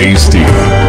tasty.